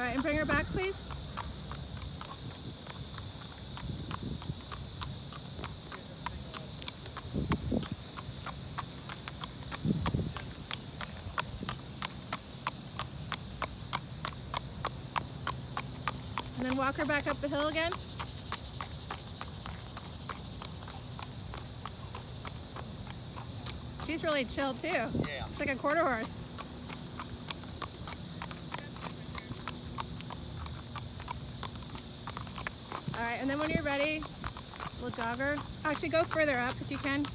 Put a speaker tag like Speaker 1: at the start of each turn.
Speaker 1: All right, and bring her back, please. And then walk her back up the hill again. She's really chill too.
Speaker 2: Yeah.
Speaker 1: It's like a quarter horse. All right, and then when you're ready, we'll jog her. Actually, go further up if you can.